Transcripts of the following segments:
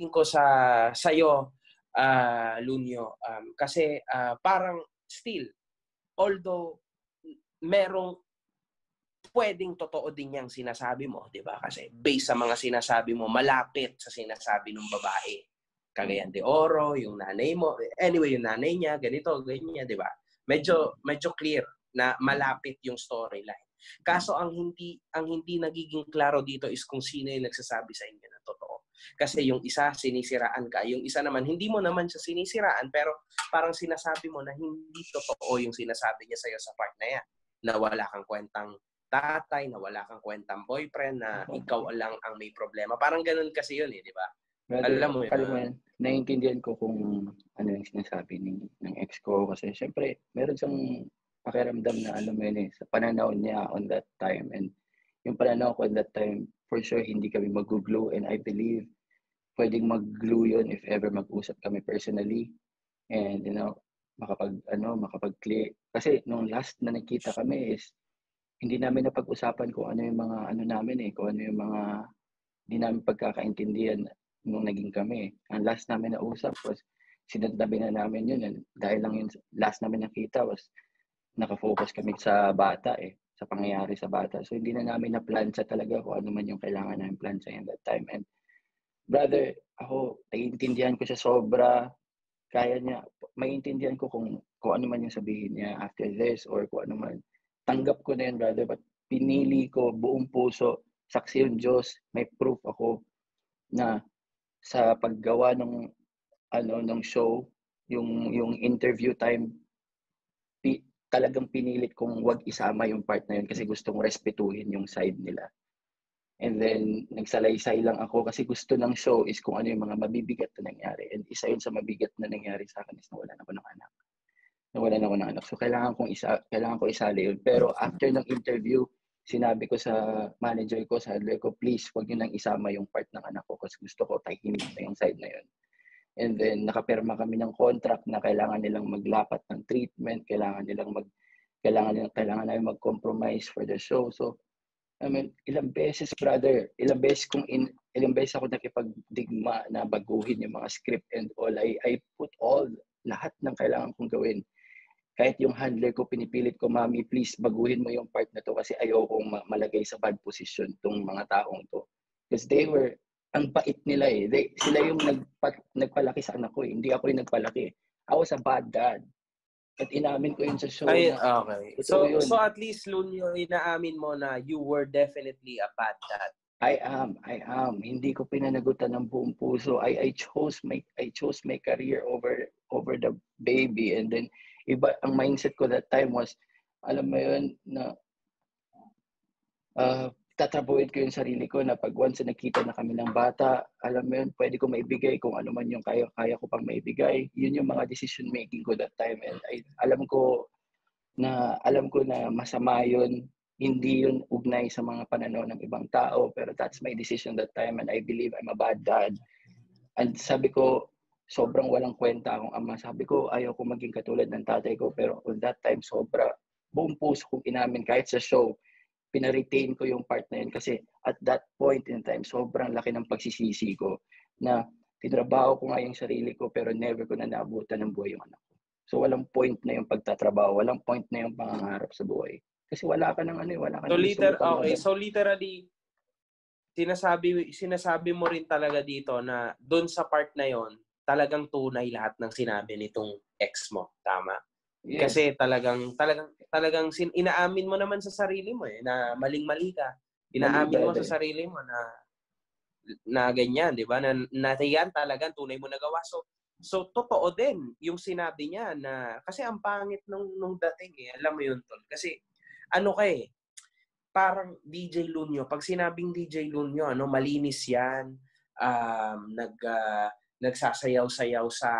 sasabihin ko sa sa'yo, uh, Lunyo, um, kasi uh, parang still, although merong pwedeng totoo din yung sinasabi mo, di ba? Kasi based sa mga sinasabi mo, malapit sa sinasabi ng babae. Cagayan de Oro, yung nanay mo. Anyway, yung nanay niya, ganito, ganyan, di ba? Medyo, medyo clear na malapit yung storyline. Kaso ang hindi ang hindi nagiging klaro dito is kung sino yung nagsasabi sa inyo na totoo. Kasi yung isa sinisiraan ka, yung isa naman hindi mo naman siya sinisiraan pero parang sinasabi mo na hindi totoo yung sinasabi niya sa iyo sa part na yan. Na wala kang kwentang tatay, na wala kang kwentang boyfriend, na ikaw lang ang may problema. Parang ganun kasi yun eh, di ba? Alam mo yun. Alam mo yun, naiintindihan ko kung ano yung sinasabi ng, ng ex ko kasi syempre meron siyang pakiramdam na alam mo yun eh, sa pananaw niya on that time. And yung pananaw ko on that time, for sure, hindi kami mag-glue. And I believe, pwedeng mag-glue yun if ever mag-usap kami personally. And, you know, makapag, ano, makapag-clear. Kasi nung last na nakita kami is, hindi namin napag-usapan kung ano yung mga, ano namin eh, kung ano yung mga, hindi namin pagkakaintindihan nung naging kami. Ang last namin na usap was, sinantabi na namin yun. And dahil lang yung last namin nakita was, nakafocus kami sa bata eh, sa pangyayari sa bata. So hindi na namin na-plancha talaga kung ano man yung kailangan namin plancha in that time. And brother, ako, naiintindihan ko siya sobra. Kaya niya, maiintindihan ko kung, kung ano man yung sabihin niya after this or kung ano man. Tanggap ko na yan, brother. But pinili ko buong puso, saksi yung Diyos, may proof ako na sa paggawa ng ano ng show, yung yung interview time talagang pinilit kong wag isama yung part na yun kasi gusto kong respetuhin yung side nila. And then, nagsalaysay lang ako kasi gusto ng show is kung ano yung mga mabibigat na nangyari. And isa yun sa mabigat na nangyari sa akin is nawalan ako ng anak. Nawalan ako ng anak. So, kailangan kong isa, kailangan ko isali yun. Pero after ng interview, sinabi ko sa manager ko, sa handler ko, please, wag nyo nang isama yung part ng anak ko kasi gusto ko tahimik na yung side na yun. And then nakapirma kami ng contract na kailangan nilang maglapat ng treatment, kailangan nilang mag kailangan nilang kailangan namin mag-compromise for the show. So I mean, ilang beses, brother, ilang beses kung in, ilang beses ako nakipagdigma na baguhin yung mga script and all. I, I put all, lahat ng kailangan kong gawin. Kahit yung handler ko, pinipilit ko, Mami, please, baguhin mo yung part na to kasi ayokong malagay sa bad position tong mga taong to. Because they were ang bait nila eh. They, sila yung nagpa, nagpalaki sa anak ko eh. Hindi ako yung nagpalaki. I was a bad dad. At inamin ko yun sa show. Ay, na, okay. So, yun. so at least, Lunyo, inaamin mo na you were definitely a bad dad. I am, I am. Hindi ko pinanagutan ng buong puso. I I chose my I chose my career over over the baby and then iba ang mindset ko that time was alam mo yun na uh, tatrabuhin ko yung sarili ko na pag once na nakita na kami ng bata, alam mo yun, pwede ko maibigay kung ano man yung kaya, kaya ko pang maibigay. Yun yung mga decision making ko that time. And I, alam ko na alam ko na masama yun. Hindi yun ugnay sa mga pananaw ng ibang tao. Pero that's my decision that time and I believe I'm a bad dad. And sabi ko, sobrang walang kwenta akong ama. Sabi ko, ayaw ko maging katulad ng tatay ko. Pero on that time, sobra. Buong puso kong inamin kahit sa show pina-retain ko yung part na yun kasi at that point in time, sobrang laki ng pagsisisi ko na tinrabaho ko nga yung sarili ko pero never ko na naabutan ng buhay yung anak ko. So walang point na yung pagtatrabaho, walang point na yung pangangarap sa buhay. Kasi wala ka ng ano, eh, wala ka so, liter okay, so literally sinasabi sinasabi mo rin talaga dito na doon sa part na yon talagang tunay lahat ng sinabi nitong ex mo, tama? Yes. Kasi talagang talagang talagang sin, inaamin mo naman sa sarili mo eh na maling-mali ka. Inaamin mo sa sarili mo na na ganyan, 'di ba? Na, na yan talagang tunay mo nagawa. So so totoo din yung sinabi niya na kasi ang pangit nung nung dating eh. Alam mo yun tol. Kasi ano kay eh, parang DJ Lunyo, pag sinabing DJ Lunyo, ano, malinis 'yan. Um, nag uh, nagsasayaw-sayaw sa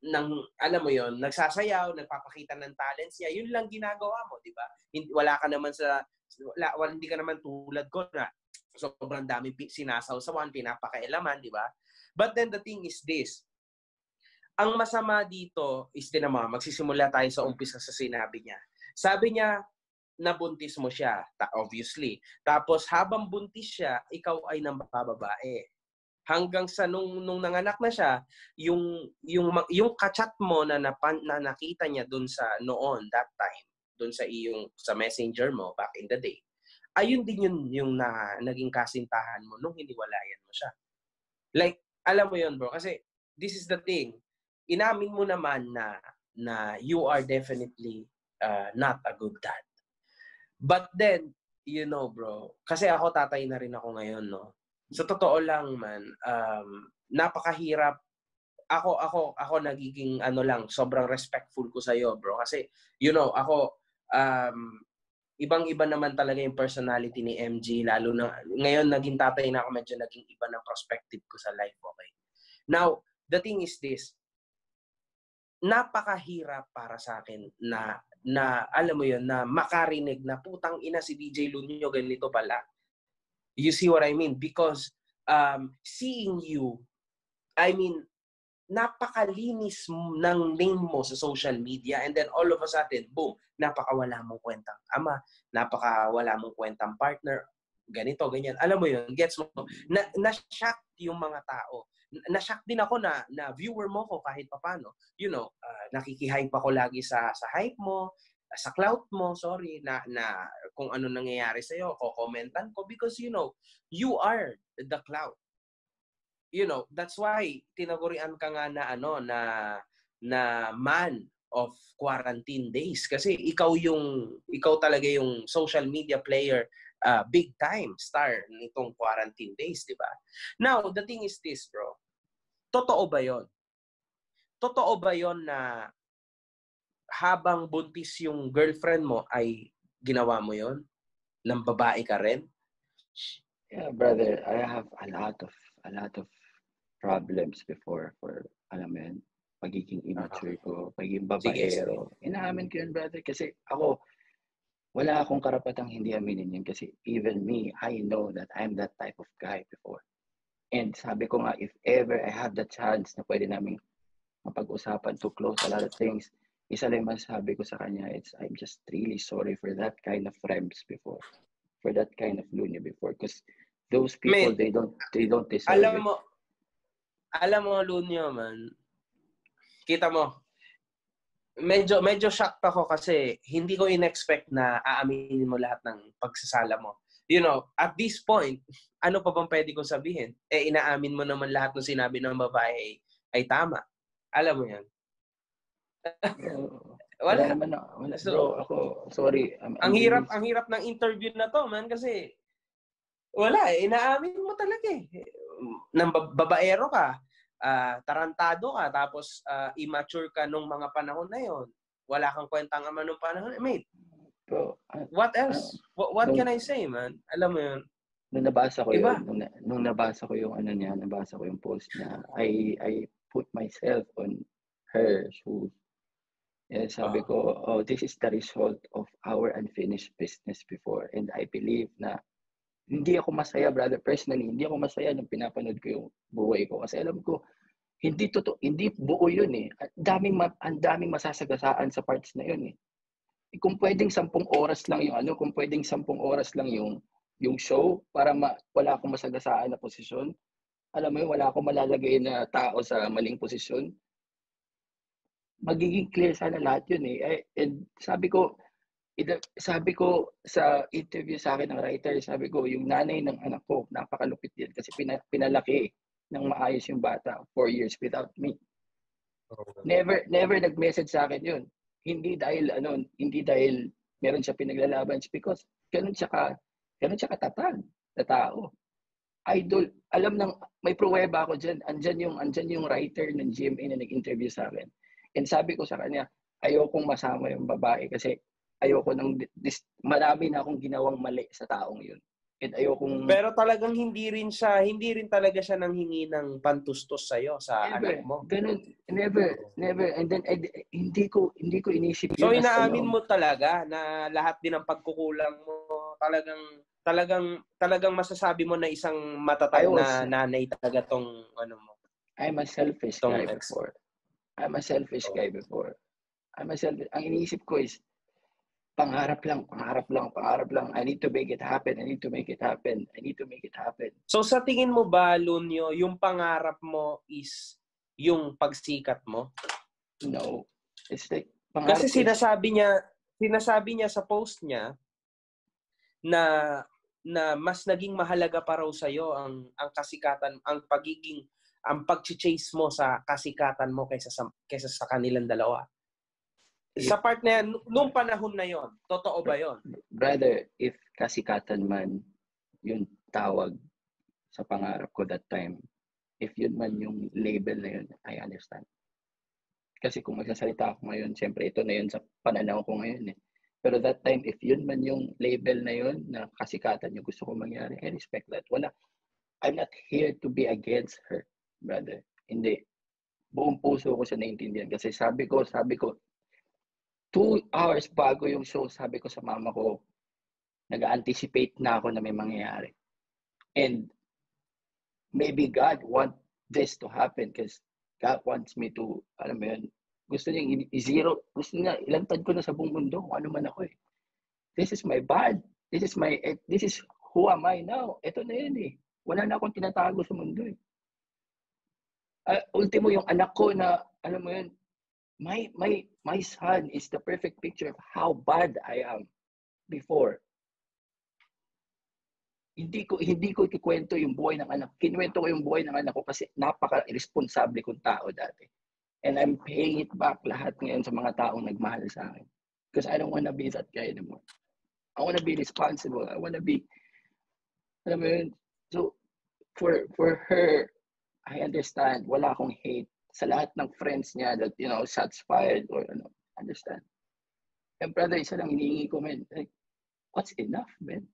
ng alam mo yon nagsasayaw nagpapakita ng talents niya yun lang ginagawa mo di ba? Wala ka naman sa wala, wala hindi ka naman tulad ko na sobrang daming sinasawsawan pinapakailaman di ba? But then the thing is this ang masama dito is din naman magsisimula tayo sa umpisa sa sinabi niya. Sabi niya nabuntis mo siya obviously. Tapos habang buntis siya ikaw ay nang bababae hanggang sa nung nung nanganak na siya, yung yung yung kachat mo na, napan, na nakita niya doon sa noon that time, doon sa iyong sa messenger mo back in the day. Ayun din yun yung na naging kasintahan mo nung hiniwalayan mo siya. Like alam mo yun bro kasi this is the thing. Inamin mo naman na na you are definitely uh, not a good dad. But then, you know bro, kasi ako tatay na rin ako ngayon, no? Sa totoo lang man, um, napakahirap. Ako ako ako nagiging ano lang sobrang respectful ko sa iyo bro. Kasi you know ako um ibang-iba naman talaga yung personality ni MG lalo na ngayon naging tatay na ako medyo naging iba ng perspective ko sa life okay? Now the thing is this. Napakahirap para sa akin na na alam mo yon na makarinig na putang ina si DJ Lunyo ganito pala You see what I mean? Because um, seeing you, I mean, napakalinis ng name mo sa social media and then all of a sudden, boom, napakawala mong kwentang ama, napakawala mong kwentang partner, ganito, ganyan. Alam mo yun, gets mo? Na, na-shock yung mga tao. Na-shock din ako na, na viewer mo ko kahit papano. You know, uh, nakikihype ako lagi sa, sa hype mo, sa clout mo, sorry, na, na kung ano nangyayari sa'yo, ko-commentan ko because, you know, you are the clout. You know, that's why tinagurian ka nga na ano, na, na man of quarantine days. Kasi ikaw yung, ikaw talaga yung social media player, uh, big time star nitong quarantine days, di ba? Now, the thing is this, bro. Totoo ba yon? Totoo ba yon na habang buntis yung girlfriend mo ay ginawa mo yon Nang babae ka rin? Yeah, brother, I have a lot of a lot of problems before for alam mo yun, pagiging immature ko, pagiging babaero. Inaamin ko yun, brother, kasi ako, wala akong karapatang hindi aminin yun kasi even me, I know that I'm that type of guy before. And sabi ko nga, if ever I have the chance na pwede namin mapag-usapan to close a lot of things, isa lang masasabi ko sa kanya, it's I'm just really sorry for that kind of Rebs before. For that kind of Lunya before. Because those people, man, they don't they don't deserve alam it. mo, alam mo, Lunya, man, kita mo, medyo medyo shocked ako kasi hindi ko in-expect na aaminin mo lahat ng pagsasala mo. You know, at this point, ano pa bang pwede kong sabihin? Eh, inaamin mo naman lahat ng sinabi ng babae ay tama. Alam mo yan wala. naman na. Wala. So, Bro, ako, sorry. I'm, ang hirap, ang hirap ng interview na to, man, kasi wala eh. Inaamin mo talaga eh. Nang babaero ka, uh, tarantado ka, tapos uh, immature ka nung mga panahon na yon. Wala kang kwentang ama nung panahon. Mate, Bro, uh, what else? Uh, what, what nung, can I say, man? Alam mo yun. Nung nabasa ko Iba? yun, nung, nung nabasa ko yung ano niya, nabasa ko yung post niya, I, I put myself on her shoes And sabi ko, oh, this is the result of our unfinished business before. And I believe na hindi ako masaya, brother, personally, hindi ako masaya nung pinapanood ko yung buhay ko. Kasi alam ko, hindi totoo, hindi buo yun eh. Ang daming, ang daming masasagasaan sa parts na yun eh. eh. Kung pwedeng sampung oras lang yung ano, kung pwedeng sampung oras lang yung yung show para ma, wala akong masagasaan na posisyon. Alam mo yun, wala akong malalagay na tao sa maling posisyon magiging clear sana lahat yun eh. eh and sabi ko, sabi ko sa interview sa akin ng writer, sabi ko, yung nanay ng anak ko, napakalupit din kasi pinalaki ng maayos yung bata four years without me. Never never nag-message sa akin yun. Hindi dahil ano, hindi dahil meron siya pinaglalaban it's because ganun siya ka ganun siya katatag na tao. Idol, alam ng may pruweba ako diyan. Andiyan yung andiyan yung writer ng GMA na nag-interview sa akin. And sabi ko sa kanya, ayokong masama yung babae kasi ayoko nang dis, marami na akong ginawang mali sa taong yun. And ayokong Pero talagang hindi rin siya, hindi rin talaga siya nang hingi ng pantustos sa iyo sa never, anak mo. Ganun, never, never. And then I, hindi ko hindi ko inisip So inaamin mo talaga na lahat din ng pagkukulang mo talagang talagang talagang masasabi mo na isang matatag na nanay talaga tong ano mo. I'm a selfish guy before. I'm a selfish guy before. I'm a selfish. Ang iniisip ko is, pangarap lang, pangarap lang, pangarap lang. I need to make it happen. I need to make it happen. I need to make it happen. So sa tingin mo ba, Lunyo, yung pangarap mo is yung pagsikat mo? No. It's like, pangarap Kasi sinasabi niya, sinasabi niya sa post niya na na mas naging mahalaga pa raw sa ang ang kasikatan, ang pagiging ang pag-chase mo sa kasikatan mo kaysa sa kaysa sa kanilang dalawa. Sa part na yan, nung panahon na yon, totoo ba yon? brother, if kasikatan man yung tawag sa pangarap ko that time, if yun man yung label na yun, I understand. Kasi kung magsasalita ako ngayon, siyempre ito na yun sa pananaw ko ngayon eh. Pero that time, if yun man yung label na yun, na kasikatan yung gusto ko mangyari, I respect that. Wala, I'm not here to be against her, brother. Hindi. Buong puso ko siya naintindihan. Kasi sabi ko, sabi ko, two hours bago yung show, sabi ko sa mama ko, nag-anticipate na ako na may mangyayari. And maybe God want this to happen because God wants me to, alam mo yun, gusto niya i-zero, gusto niya ilantad ko na sa buong mundo kung ano man ako eh. This is my bad. This is my, eh, this is who am I now. Ito na yun eh. Wala na akong tinatago sa mundo eh. Ah, ultimo yung anak ko na, alam mo yun, my my my son is the perfect picture of how bad I am before. Hindi ko hindi ko ikikwento yung buhay ng anak. Kinuwento ko yung buhay ng anak ko kasi napaka-irresponsible kong tao dati. And I'm paying it back lahat ngayon sa mga taong nagmahal sa akin. Because I don't wanna be that guy anymore. I wanna be responsible. I wanna be, alam mo yun? So, for, for her, I understand. Wala akong hate sa lahat ng friends niya that, you know, shots fired or ano, understand. And brother, isa lang hinihingi ko, man. Like, what's enough, man?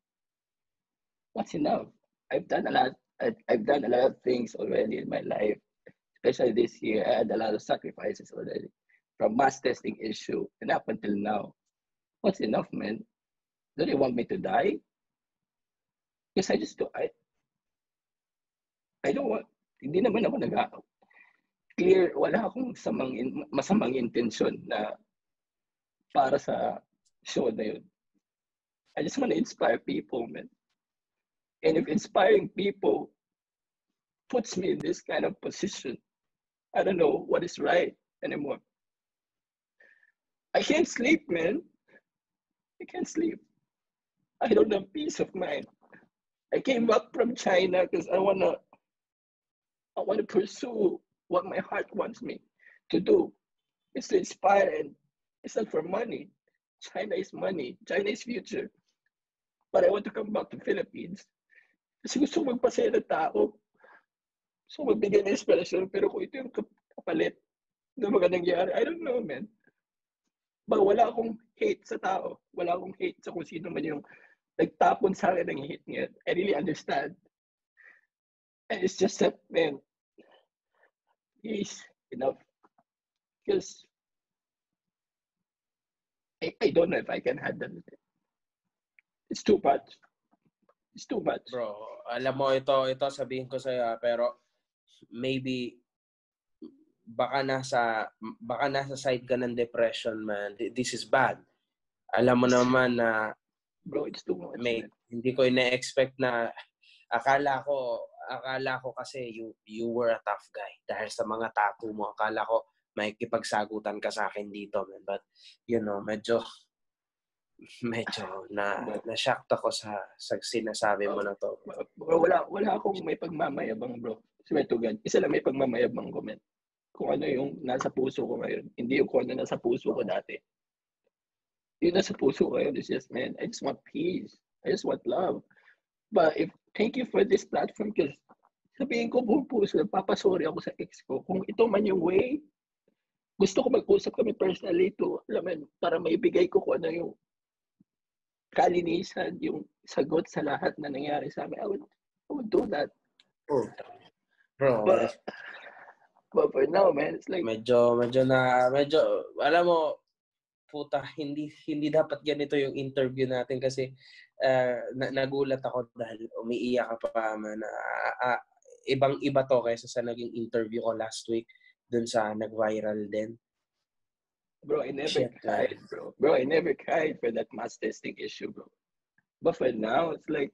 What's enough? I've done a lot. I've, I've done a lot of things already in my life. Especially this year, I had a lot of sacrifices already. From mass testing issue and up until now. What's enough, man? Do they want me to die? Because I just do, I, I don't want, hindi naman ako nag clear, wala akong samang, masamang intensyon na para sa show na yun. I just want to inspire people, man. And if inspiring people puts me in this kind of position, I don't know what is right anymore. I can't sleep, man. I can't sleep. I don't have peace of mind. I came back from China because I wanna I wanna pursue what my heart wants me to do. It's to inspire and it's not for money. China is money. China is future. But I want to come back to Philippines. Kasi gusto magpasaya ng tao. Ko magbigay ng inspirasyon. Pero kung ito yung kapalit na mga nangyari, I don't know, man. Ba, wala akong hate sa tao. Wala akong hate sa kung sino man yung nagtapon sa akin ng hate ngayon. I really understand. And it's just that, man, please, enough. Because I, I don't know if I can handle it. It's too much. It's too much. Bro, alam mo ito, ito sabihin ko sa'yo, ah, pero maybe baka nasa baka nasa side ka ng depression, man. This is bad. Alam mo naman na Bro, it's too much. may man. hindi ko ina-expect na akala ko akala ko kasi you you were a tough guy dahil sa mga tattoo mo akala ko may kipagsagutan ka sa akin dito man but you know medyo medyo na na shocked ako sa sa sinasabi mo na to Bro, wala, wala akong may pagmamayabang, bro. Swear to God. Isa lang may pagmamayabang man. Kung ano yung nasa puso ko ngayon. Hindi yung kung ano nasa puso ko dati. Yung nasa puso ko ngayon is just, man, I just want peace. I just want love. But if, thank you for this platform because sabihin ko buong puso, papasori ako sa ex ko. Kung ito man yung way, gusto ko mag-usap kami personally to, alam mo, para maibigay ko kung ano yung kalinisan, yung sagot sa lahat na nangyari sa amin. I would, I would do that. bro But, but for now, man, it's like, medyo medyo na medyo alam mo puta hindi hindi dapat ganito yung interview natin kasi ah, na, nagulat ako dahil umiiyak ka pa man na ibang iba to kaysa sa naging interview ko last week dun sa nag-viral din Bro, I never Shit, cried, bro. Bro, I never cried for that mass testing issue, bro. But for now, it's like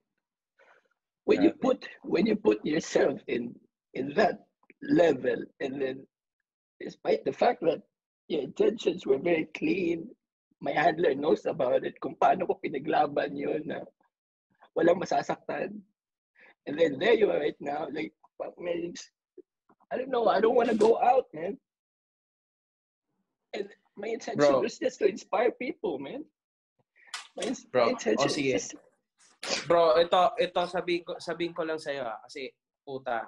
when you put when you put yourself in in that level, and then despite the fact that your intentions were very clean, my handler knows about it, kung paano ko pinaglaban yun na walang masasaktan. And then there you are right now, like, fuck, man, I don't know, I don't want to go out, man. And my intention Bro. was just to inspire people, man. My, ins- Bro, my intention oh, sige. just, Bro, ito, ito sabihin ko, sabihin ko lang sa'yo ah, kasi puta,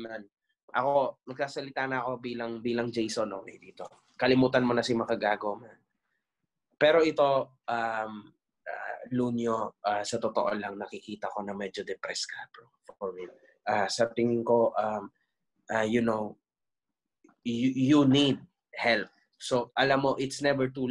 man. Ako, magsasalita na ako bilang bilang Jason okay dito. Kalimutan mo na si Makagago. Pero ito, um, uh, Lunyo, ah, sa totoo lang, nakikita ko na medyo depressed ka, bro. For real. Ah, sa tingin ko, um, ah, you know, you, you need help. So, alam mo, it's never too